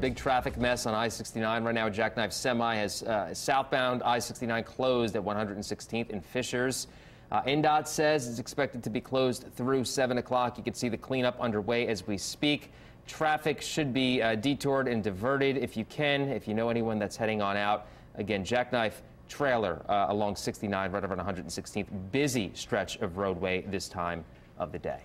Big traffic mess on I-69 right now. Jackknife Semi has uh, southbound I-69 closed at 116th in Fishers. Uh, INDOT says it's expected to be closed through 7 o'clock. You can see the cleanup underway as we speak. Traffic should be uh, detoured and diverted if you can, if you know anyone that's heading on out. Again, Jackknife trailer uh, along 69 right over 116th. Busy stretch of roadway this time of the day.